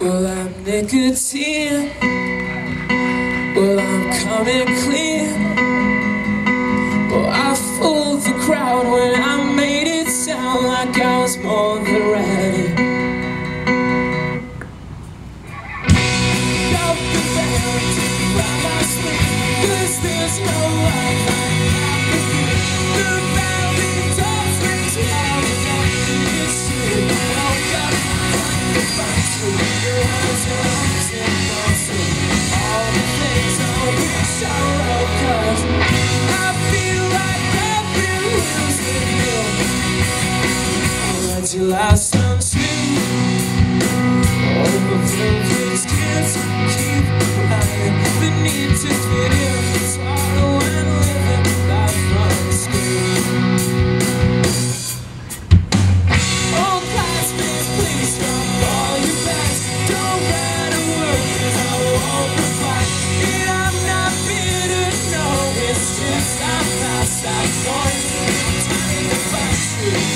Well, I'm nicotine. Well, I'm coming clean.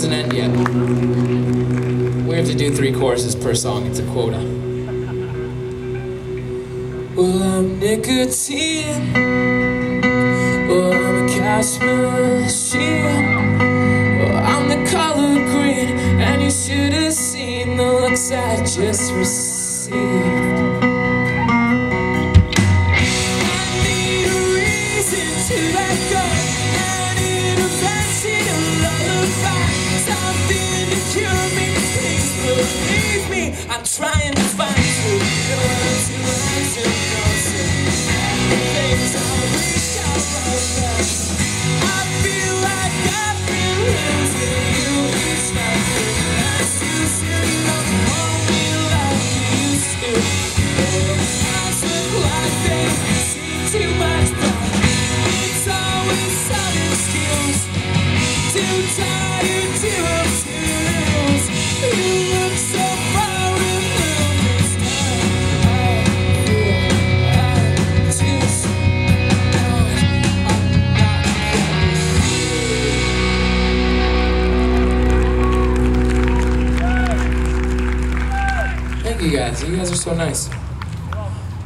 doesn't end yet. We have to do three choruses per song. It's a quota. Well, I'm nicotine. Well, I'm a cash machine. Well, I'm the color green, and you should have seen the looks I just received. Me. Please believe me, I'm trying to find you. You guys. You guys are so nice.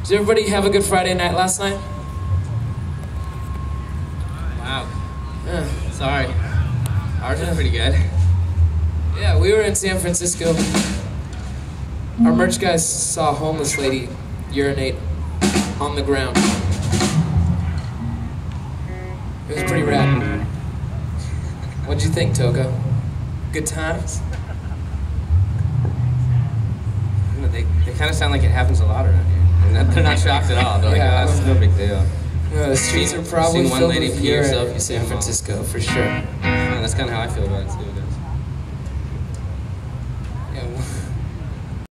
Did everybody have a good Friday night last night? Wow. Yeah. Sorry. Ours was pretty good. Yeah, we were in San Francisco. Our merch guys saw a homeless lady urinate on the ground. It was pretty rad. What'd you think, Togo? Good times? You they kind of sound like it happens a lot around here. They're not, they're not shocked at all. They're like, Yeah. oh, it's no big deal. No, the streets are probably Seen one lady pee herself, in San see 'em all. Francisco, for sure. Yeah, that's kind of how I feel about it too. Guys. Yeah,